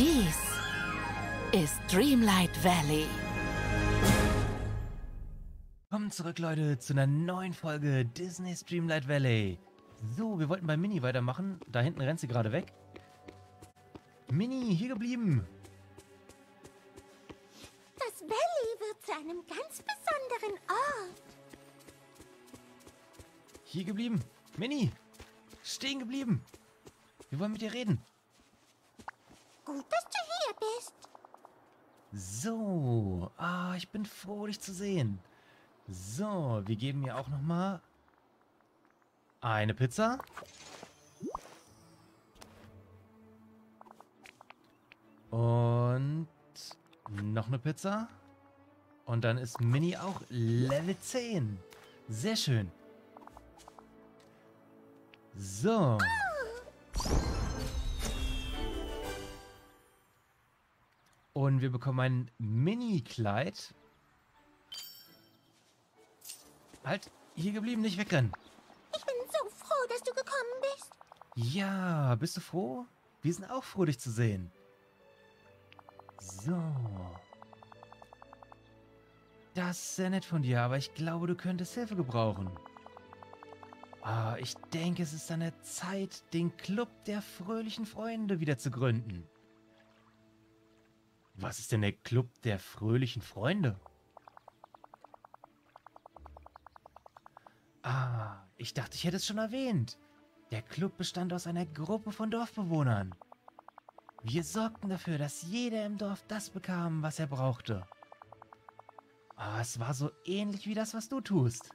Dies ist Dreamlight Valley. Willkommen zurück, Leute, zu einer neuen Folge Disney's Dreamlight Valley. So, wir wollten bei Mini weitermachen. Da hinten rennt sie gerade weg. Mini, hier geblieben. Das Valley wird zu einem ganz besonderen Ort. Hier geblieben. Mini, stehen geblieben. Wir wollen mit dir reden. Gut, dass du hier bist. So, ah, ich bin froh, dich zu sehen. So, wir geben ihr auch noch mal eine Pizza. Und noch eine Pizza. Und dann ist Mini auch Level 10. Sehr schön. So. Und wir bekommen ein Mini-Kleid. Halt, hier geblieben, nicht wegrennen. Ich bin so froh, dass du gekommen bist. Ja, bist du froh? Wir sind auch froh, dich zu sehen. So. Das ist sehr nett von dir, aber ich glaube, du könntest Hilfe gebrauchen. Ah, ich denke, es ist an der Zeit, den Club der fröhlichen Freunde wieder zu gründen. Was ist denn der Club der fröhlichen Freunde? Ah, ich dachte, ich hätte es schon erwähnt. Der Club bestand aus einer Gruppe von Dorfbewohnern. Wir sorgten dafür, dass jeder im Dorf das bekam, was er brauchte. Ah, es war so ähnlich wie das, was du tust.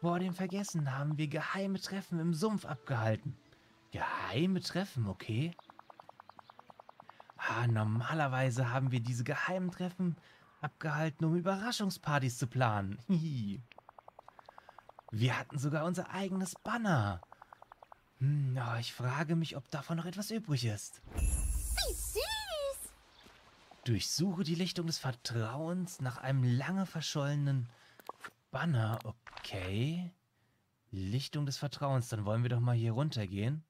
Vor dem Vergessen haben wir geheime Treffen im Sumpf abgehalten. Geheime Treffen, okay? Normalerweise haben wir diese geheimen Treffen abgehalten, um Überraschungspartys zu planen. Hihi. Wir hatten sogar unser eigenes Banner. Hm, oh, ich frage mich, ob davon noch etwas übrig ist. Wie süß. Durchsuche die Lichtung des Vertrauens nach einem lange verschollenen Banner. Okay. Lichtung des Vertrauens. Dann wollen wir doch mal hier runtergehen.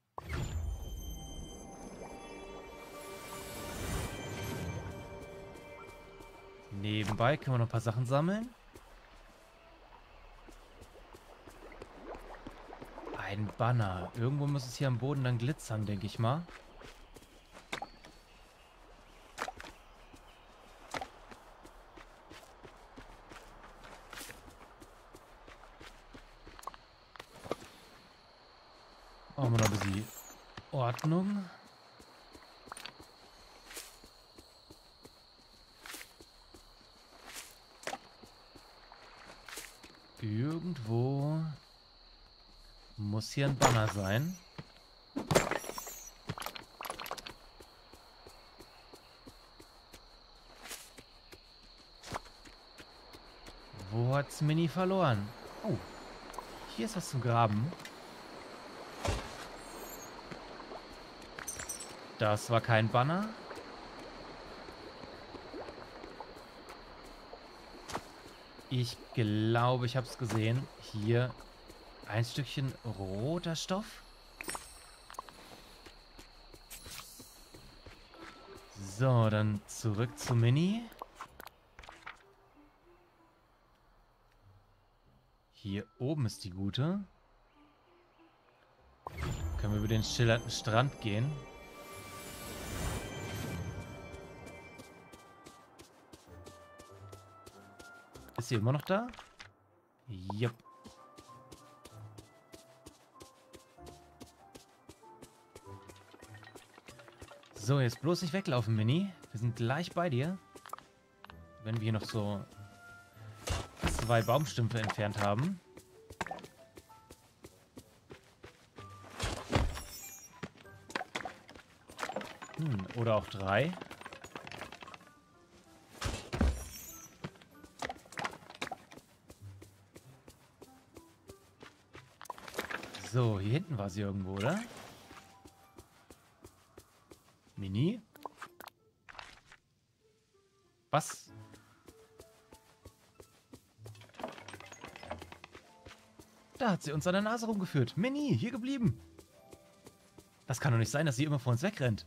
Nebenbei können wir noch ein paar Sachen sammeln. Ein Banner. Irgendwo muss es hier am Boden dann glitzern, denke ich mal. Machen wir noch ein bisschen Ordnung. Irgendwo muss hier ein Banner sein. Wo hat's Mini verloren? Oh, hier ist was zum Graben. Das war kein Banner. Ich glaube, ich habe es gesehen. Hier ein Stückchen roter Stoff. So, dann zurück zu Mini. Hier oben ist die gute. Können wir über den schillernden Strand gehen. Sie immer noch da? Jupp. So, jetzt bloß nicht weglaufen, Mini. Wir sind gleich bei dir. Wenn wir noch so zwei Baumstümpfe entfernt haben. Hm, oder auch drei. So, hier hinten war sie irgendwo, oder? Mini? Was? Da hat sie uns an der Nase rumgeführt. Mini, hier geblieben. Das kann doch nicht sein, dass sie immer vor uns wegrennt.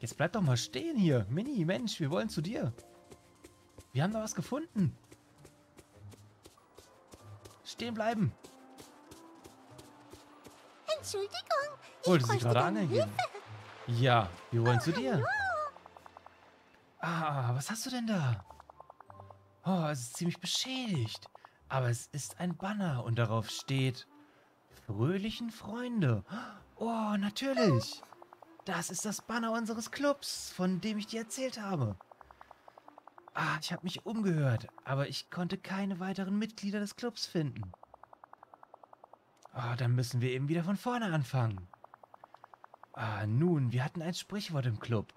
Jetzt bleib doch mal stehen hier. Mini, Mensch, wir wollen zu dir. Wir haben da was gefunden. Stehen bleiben. Entschuldigung. Ich Wollte sie gerade. Hilfe. Ja, wir wollen zu dir. Hallo. Ah, was hast du denn da? Oh, es ist ziemlich beschädigt. Aber es ist ein Banner und darauf steht Fröhlichen Freunde. Oh, natürlich. Das ist das Banner unseres Clubs, von dem ich dir erzählt habe. Ah, ich habe mich umgehört, aber ich konnte keine weiteren Mitglieder des Clubs finden. Ah, dann müssen wir eben wieder von vorne anfangen. Ah, nun, wir hatten ein Sprichwort im Club.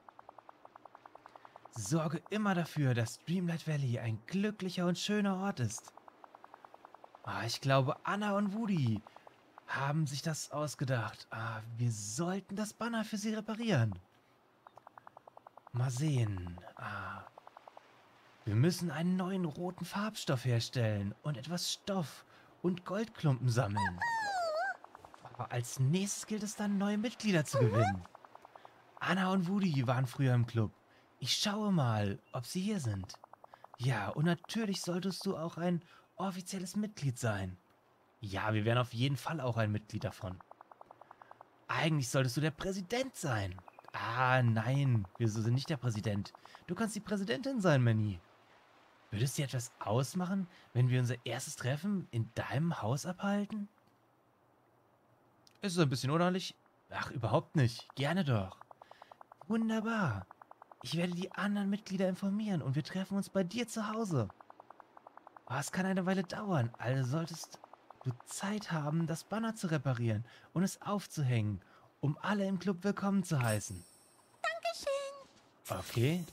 Sorge immer dafür, dass Dreamlight Valley ein glücklicher und schöner Ort ist. Ah, ich glaube, Anna und Woody haben sich das ausgedacht. Ah, wir sollten das Banner für sie reparieren. Mal sehen. Ah, wir müssen einen neuen roten Farbstoff herstellen und etwas Stoff und Goldklumpen sammeln. Aber als nächstes gilt es dann, neue Mitglieder zu gewinnen. Anna und Woody waren früher im Club. Ich schaue mal, ob sie hier sind. Ja, und natürlich solltest du auch ein offizielles Mitglied sein. Ja, wir wären auf jeden Fall auch ein Mitglied davon. Eigentlich solltest du der Präsident sein. Ah, nein, wir sind nicht der Präsident. Du kannst die Präsidentin sein, Manny. Würde es dir etwas ausmachen, wenn wir unser erstes Treffen in deinem Haus abhalten? Ist es ein bisschen unordentlich? Ach, überhaupt nicht. Gerne doch. Wunderbar. Ich werde die anderen Mitglieder informieren und wir treffen uns bei dir zu Hause. Aber es kann eine Weile dauern, also solltest du Zeit haben, das Banner zu reparieren und es aufzuhängen, um alle im Club willkommen zu heißen. Dankeschön. Okay.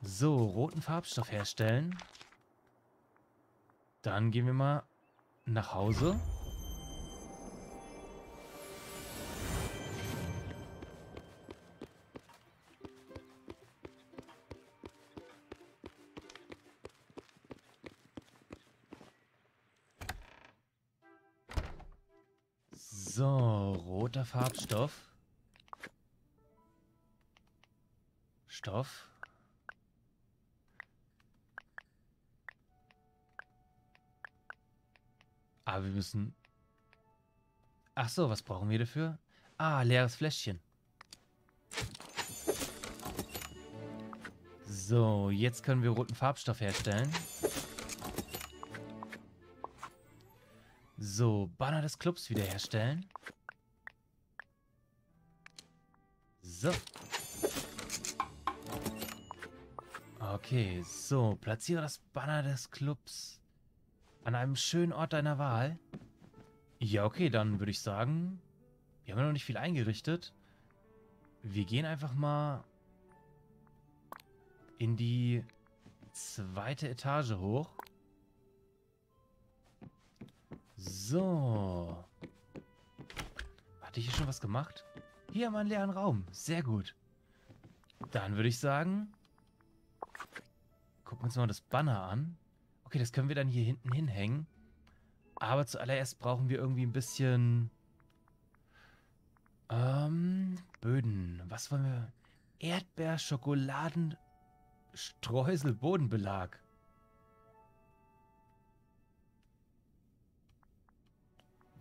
So, roten Farbstoff herstellen. Dann gehen wir mal nach Hause. So, roter Farbstoff. Stoff. Aber wir müssen... Ach so, was brauchen wir dafür? Ah, leeres Fläschchen. So, jetzt können wir roten Farbstoff herstellen. So, Banner des Clubs wiederherstellen. So. Okay, so, platziere das Banner des Clubs an einem schönen Ort deiner Wahl. Ja, okay, dann würde ich sagen, wir haben ja noch nicht viel eingerichtet. Wir gehen einfach mal in die zweite Etage hoch. So. Hatte ich hier schon was gemacht? Hier haben wir einen leeren Raum. Sehr gut. Dann würde ich sagen, gucken wir uns mal das Banner an. Okay, das können wir dann hier hinten hinhängen. Aber zuallererst brauchen wir irgendwie ein bisschen... Ähm, Böden. Was wollen wir? Erdbeer, Schokoladen, Streusel, Bodenbelag.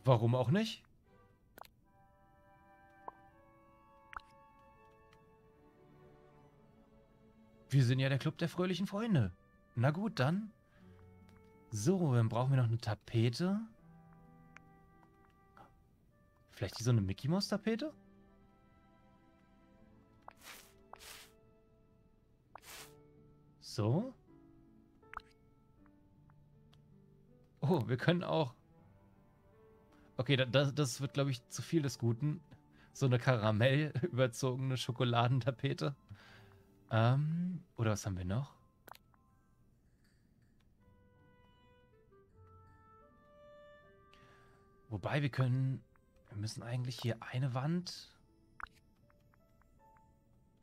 Warum auch nicht? Wir sind ja der Club der fröhlichen Freunde. Na gut, dann. So, dann brauchen wir noch eine Tapete. Vielleicht so eine Mickey Mouse Tapete? So. Oh, wir können auch... Okay, da- das, das wird, glaube ich, zu viel des Guten. So eine Karamell überzogene Schokoladentapete. Ähm, oder was haben wir noch? Wobei wir können... Wir müssen eigentlich hier eine Wand...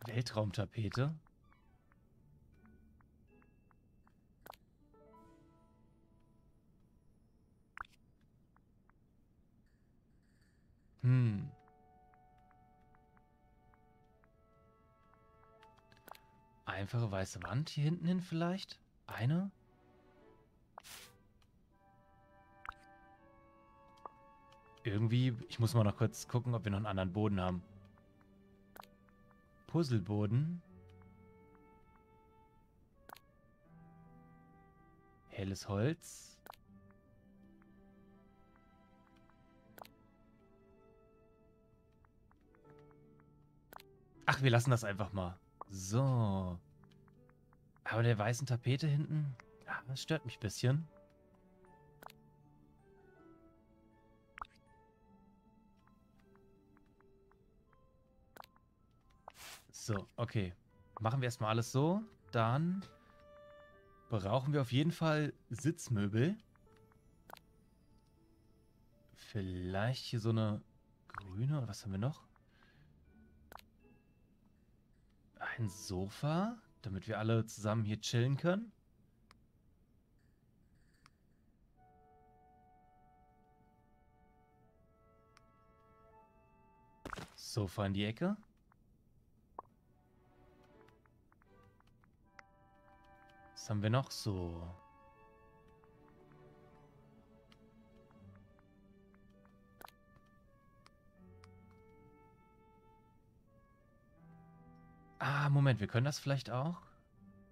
Weltraumtapete. Hm. einfache weiße Wand hier hinten hin vielleicht? Eine? Irgendwie, ich muss mal noch kurz gucken, ob wir noch einen anderen Boden haben. Puzzleboden. Helles Holz. Ach, wir lassen das einfach mal. So. Aber der weißen Tapete hinten, das stört mich ein bisschen. So, okay. Machen wir erstmal alles so. Dann brauchen wir auf jeden Fall Sitzmöbel. Vielleicht hier so eine grüne, was haben wir noch? Ein Sofa, damit wir alle zusammen hier chillen können. Sofa in die Ecke. Was haben wir noch so? Ah, Moment, wir können das vielleicht auch.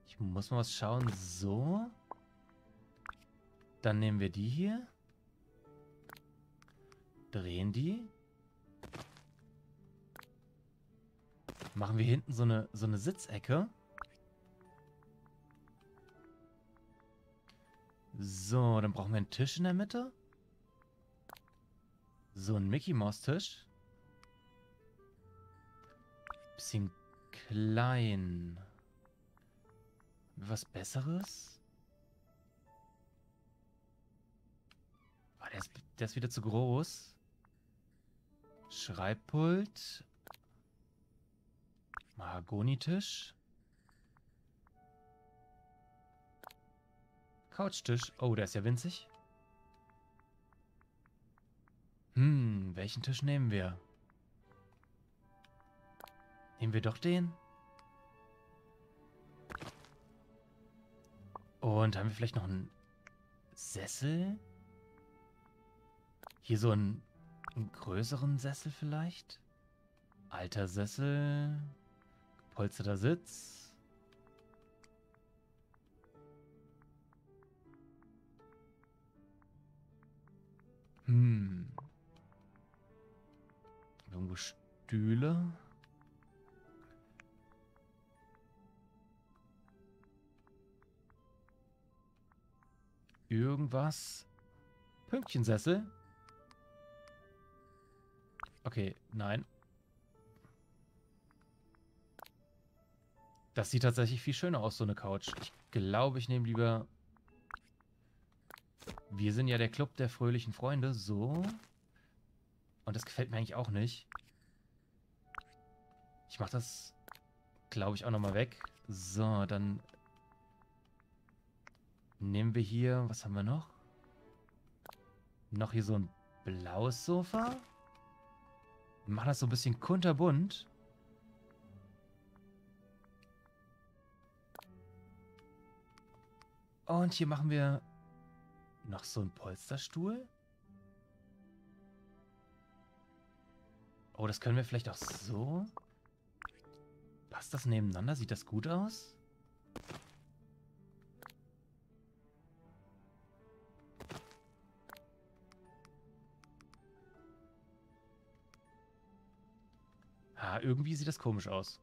Ich muss mal was schauen. So. Dann nehmen wir die hier. Drehen die. Machen wir hinten so eine, so eine Sitzecke. So, dann brauchen wir einen Tisch in der Mitte. So ein Mickey Mouse Tisch. Bisschen klein. Was Besseres? Oh, der, ist, der ist wieder zu groß. Schreibpult. Mahagonitisch. Couchtisch. Oh, der ist ja winzig. Hm, welchen Tisch nehmen wir? Nehmen wir doch den? Und haben wir vielleicht noch einen Sessel? Hier so einen, einen größeren Sessel vielleicht? Alter Sessel. Gepolsterter Sitz. Hm. Irgendwo Stühle. Irgendwas. Pünktchensessel. Okay, nein. Das sieht tatsächlich viel schöner aus, so eine Couch. Ich glaube, ich nehme lieber... Wir sind ja der Club der fröhlichen Freunde. So. Und das gefällt mir eigentlich auch nicht. Ich mache das, glaube ich, auch nochmal weg. So, dann nehmen wir hier... Was haben wir noch? Noch hier so ein blaues Sofa. Machen das so ein bisschen kunterbunt. Und hier machen wir noch so einen Polsterstuhl. Oh, das können wir vielleicht auch so. Passt das nebeneinander? Sieht das gut aus? Irgendwie sieht das komisch aus.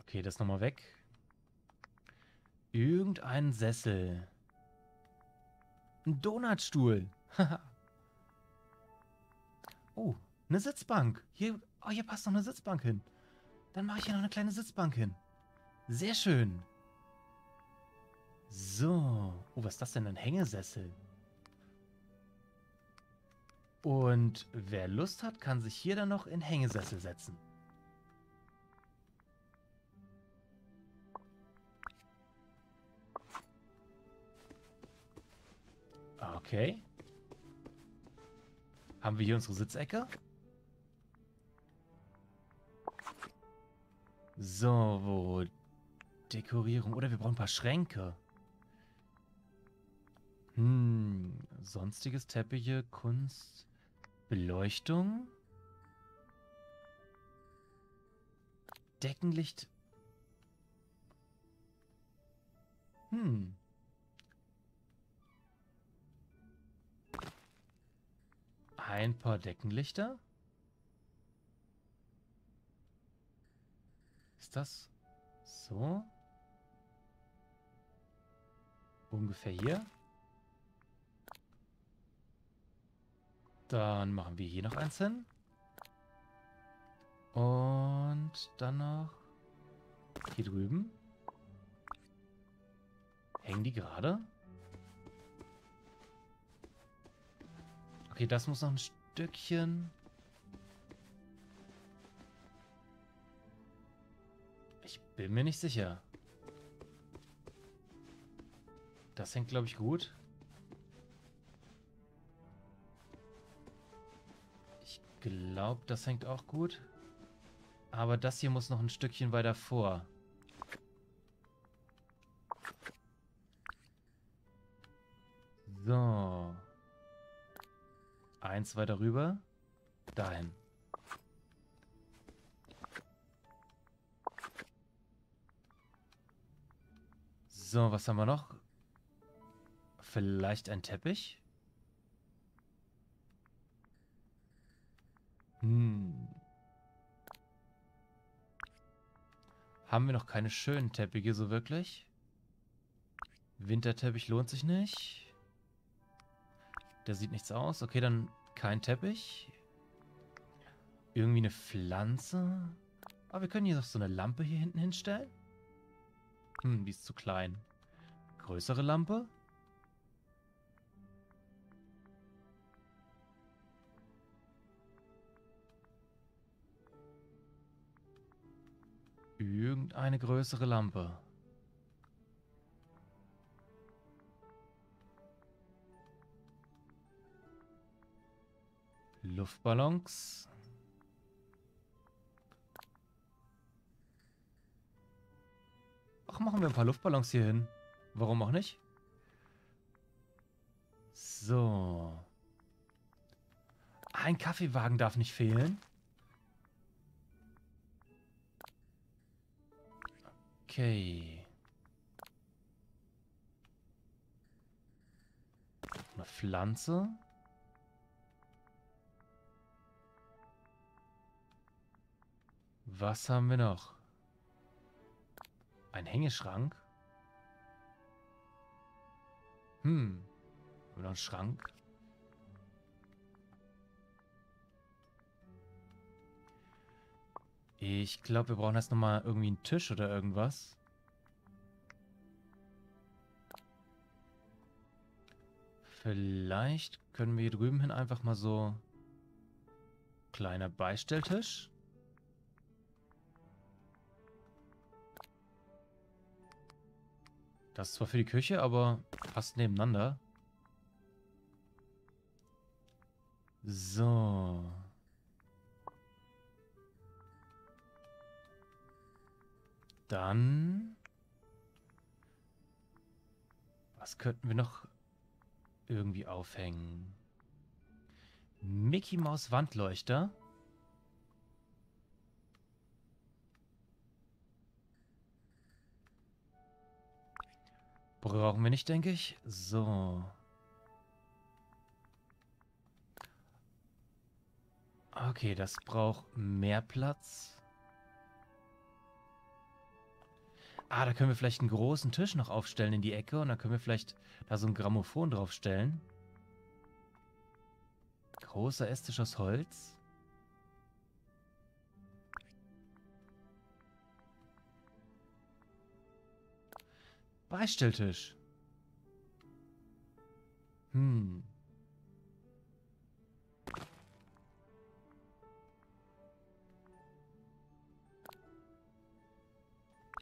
Okay, das nochmal weg. Irgendein Sessel. Ein Donutstuhl. Oh, eine Sitzbank. Hier, oh, hier passt noch eine Sitzbank hin. Dann mache ich hier noch eine kleine Sitzbank hin. Sehr schön. So. Oh, was ist das denn? Ein Hängesessel. Und wer Lust hat, kann sich hier dann noch in Hängesessel setzen. Okay. Haben wir hier unsere Sitzecke? So, wo? Dekorierung. Oder wir brauchen ein paar Schränke. Hm, sonstiges Teppiche, Kunst, Beleuchtung. Deckenlicht. Hm. Ein paar Deckenlichter. Ist das so? Ungefähr hier. Dann machen wir hier noch eins hin. Und dann noch hier drüben. Hängen die gerade? Okay, das muss noch ein Stückchen. Ich bin mir nicht sicher. Das hängt, glaube ich, gut. Ich glaube, das hängt auch gut. Aber das hier muss noch ein Stückchen weiter vor. So. Eins weiter rüber. Dahin. So, was haben wir noch? Vielleicht ein Teppich? Hm. Haben wir noch keine schönen Teppiche so wirklich? Winterteppich lohnt sich nicht. Der sieht nichts aus. Okay, dann kein Teppich. Irgendwie eine Pflanze. Aber wir können hier noch so eine Lampe hier hinten hinstellen. Hm, die ist zu klein. Größere Lampe? Irgendeine größere Lampe. Luftballons. Ach, machen wir ein paar Luftballons hier hin. Warum auch nicht? So. Ein Kaffeewagen darf nicht fehlen. Okay. Eine Pflanze. Was haben wir noch? Ein Hängeschrank? Hm. Oder ein Schrank? Ich glaube, wir brauchen erst nochmal irgendwie einen Tisch oder irgendwas. Vielleicht können wir hier drüben hin einfach mal so... Kleiner Beistelltisch. Das ist zwar für die Küche, aber fast nebeneinander. So. Dann... Was könnten wir noch irgendwie aufhängen? Mickey Maus Wandleuchter. Brauchen wir nicht, denke ich. So. Okay, das braucht mehr Platz. Ah, da können wir vielleicht einen großen Tisch noch aufstellen in die Ecke und dann können wir vielleicht da so ein Grammophon draufstellen. Großer Esstisch aus Holz. Beistelltisch. Hm.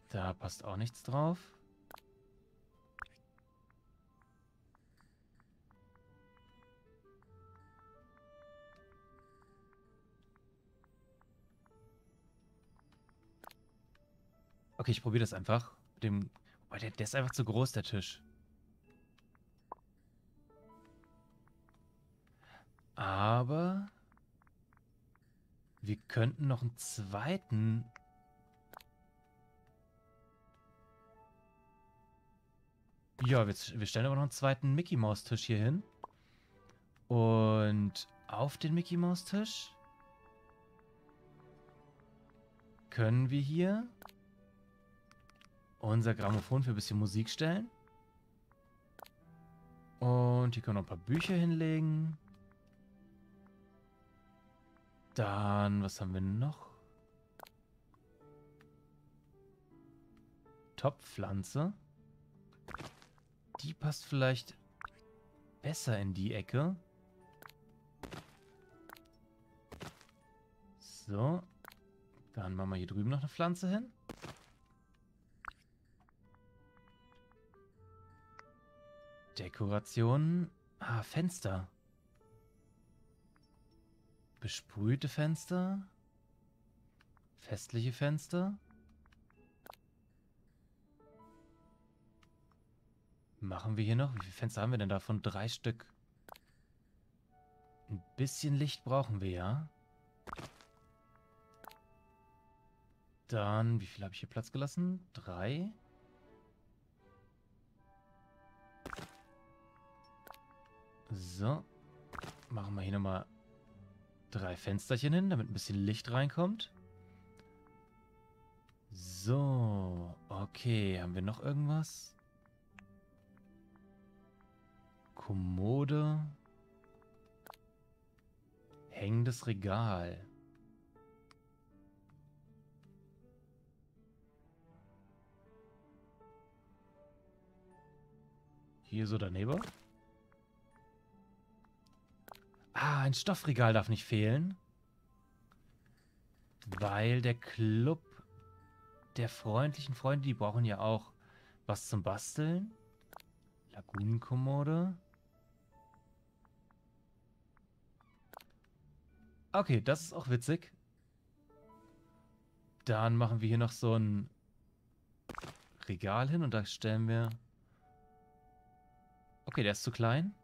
Da passt auch nichts drauf. Okay, ich probiere das einfach. Mit dem Boah, der, der ist einfach zu groß, der Tisch. Aber wir könnten noch einen zweiten. Ja, wir, wir stellen aber noch einen zweiten Mickey Maus Tisch hier hin. Und auf den Mickey Maus Tisch können wir hier unser Grammophon für ein bisschen Musik stellen. Und hier können wir noch ein paar Bücher hinlegen. Dann, was haben wir noch? Topfpflanze. Die passt vielleicht besser in die Ecke. So. Dann machen wir hier drüben noch eine Pflanze hin. Dekoration. Ah, Fenster. Besprühte Fenster. Festliche Fenster. Machen wir hier noch? Wie viele Fenster haben wir denn davon? Drei Stück. Ein bisschen Licht brauchen wir ja. Dann, wie viel habe ich hier Platz gelassen? Drei. So. Machen wir hier nochmal drei Fensterchen hin, damit ein bisschen Licht reinkommt. So. Okay, haben wir noch irgendwas? Kommode. Hängendes Regal. Hier so daneben. Ah, ein Stoffregal darf nicht fehlen. Weil der Club der freundlichen Freunde, die brauchen ja auch was zum Basteln. Lagunenkommode. Okay, das ist auch witzig. Dann machen wir hier noch so ein Regal hin und da stellen wir Okay, der ist zu klein.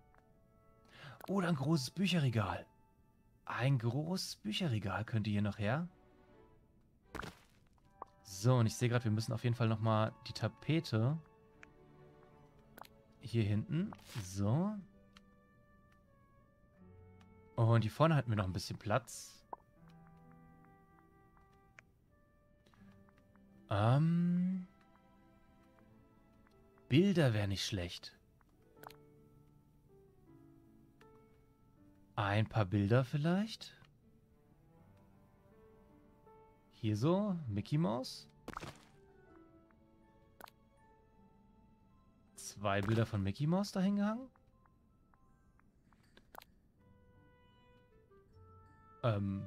Oder ein großes Bücherregal. Ein großes Bücherregal könnte hier noch her. So, und ich sehe gerade, wir müssen auf jeden Fall nochmal die Tapete hier hinten. So. Und hier vorne hatten wir noch ein bisschen Platz. Ähm. Bilder wäre nicht schlecht. Ein paar Bilder vielleicht? Hier so, Mickey Mouse. Zwei Bilder von Mickey Mouse da hingehangen. Ähm.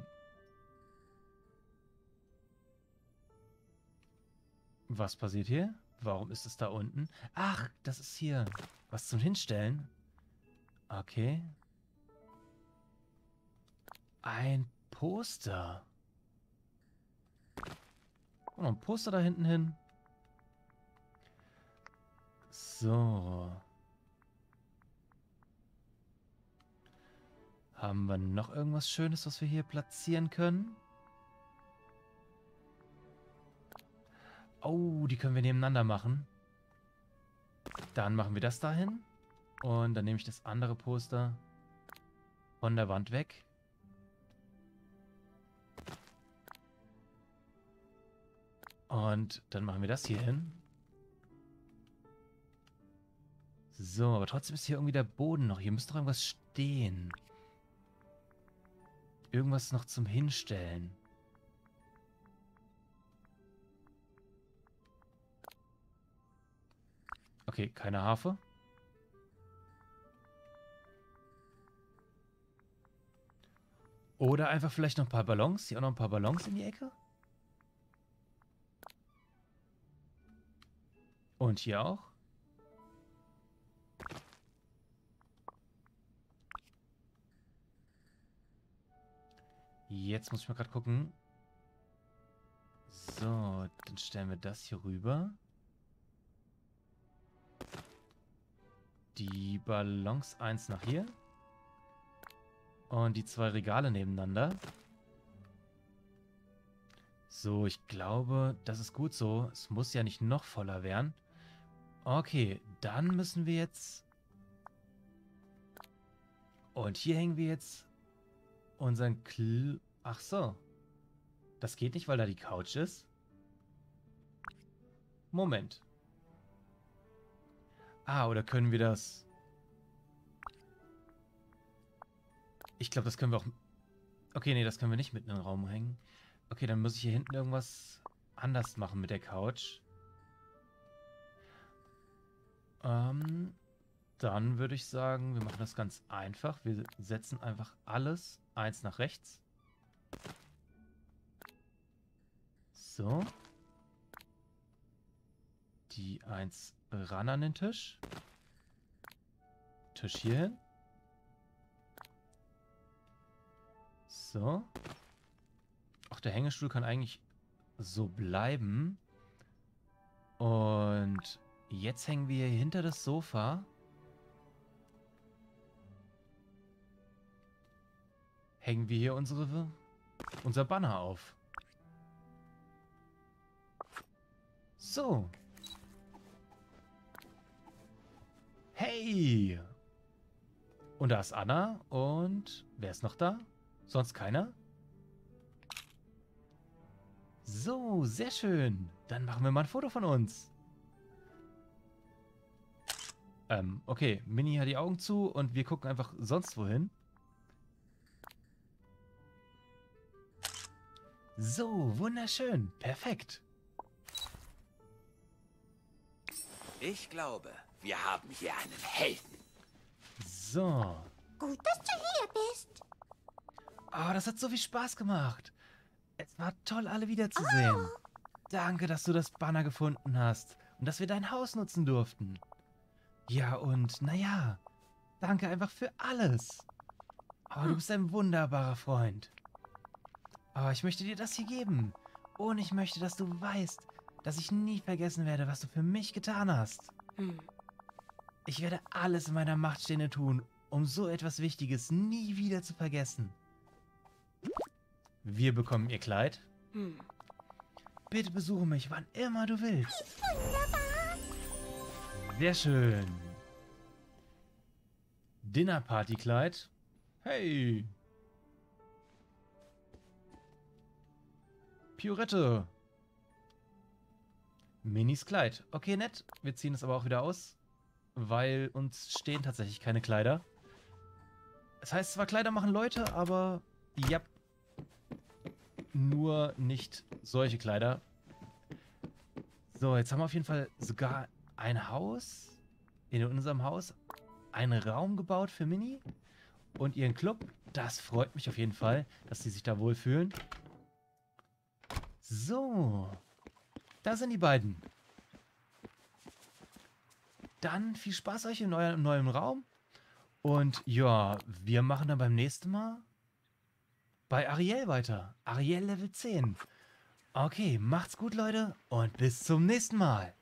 Was passiert hier? Warum ist es da unten? Ach, das ist hier. Was zum Hinstellen? Okay. Ein Poster. Und noch ein Poster da hinten hin. So. Haben wir noch irgendwas Schönes, was wir hier platzieren können? Oh, die können wir nebeneinander machen. Dann machen wir das dahin. Und dann nehme ich das andere Poster von der Wand weg. Und dann machen wir das hier hin. So, aber trotzdem ist hier irgendwie der Boden noch. Hier müsste doch irgendwas stehen. Irgendwas noch zum Hinstellen. Okay, keine Harfe. Oder einfach vielleicht noch ein paar Ballons. Hier auch noch ein paar Ballons in die Ecke. Und hier auch. Jetzt muss ich mal gerade gucken, So, dann stellen wir das hier rüber. Die Ballons eins nach hier. Und die zwei Regale nebeneinander. So, ich glaube, das ist gut so. Es muss ja nicht noch voller werden. Okay, dann müssen wir jetzt... Und hier hängen wir jetzt unseren Kl... Ach so. Das geht nicht, weil da die Couch ist? Moment. Ah, oder können wir das... Ich glaube, das können wir auch... Okay, nee, das können wir nicht mitten im Raum hängen. Okay, dann muss ich hier hinten irgendwas anders machen mit der Couch. Ähm, dann würde ich sagen, wir machen das ganz einfach. Wir setzen einfach alles eins nach rechts. So. Die eins ran an den Tisch. Tisch hier hin. So. Ach, der Hängestuhl kann eigentlich so bleiben. Jetzt hängen wir hinter das Sofa. Hängen wir hier unsere, unser Banner auf. So. Hey! Und da ist Anna. Und wer ist noch da? Sonst keiner? So, sehr schön. Dann machen wir mal ein Foto von uns. Ähm, okay. Mini hat die Augen zu und wir gucken einfach sonst wohin. So, wunderschön. Perfekt. Ich glaube, wir haben hier einen Helden. So. Gut, dass du hier bist. Oh, das hat so viel Spaß gemacht. Es war toll, alle wiederzusehen. Danke, dass du das Banner gefunden hast und dass wir dein Haus nutzen durften. Ja, und naja, danke einfach für alles. Oh, du bist ein wunderbarer Freund. Oh, ich möchte dir das hier geben. Und ich möchte, dass du weißt, dass ich nie vergessen werde, was du für mich getan hast. Hm. Ich werde alles in meiner Macht Stehende tun, um so etwas Wichtiges nie wieder zu vergessen. Wir bekommen ihr Kleid. Hm. Bitte besuche mich, wann immer du willst. Wunderbar. Sehr schön. Dinnerpartykleid. Hey. Piorette. Minis Kleid. Okay, nett. Wir ziehen es aber auch wieder aus, weil uns stehen tatsächlich keine Kleider. Das heißt zwar, Kleider machen Leute, aber ja, nur nicht solche Kleider. So, jetzt haben wir auf jeden Fall sogar ein Haus, in unserem Haus, einen Raum gebaut für Mini und ihren Club. Das freut mich auf jeden Fall, dass sie sich da wohlfühlen. So, da sind die beiden. Dann viel Spaß euch in eurem neuen Raum. Und ja, wir machen dann beim nächsten Mal bei Ariel weiter. Ariel Level 10. Okay, macht's gut, Leute, und bis zum nächsten Mal.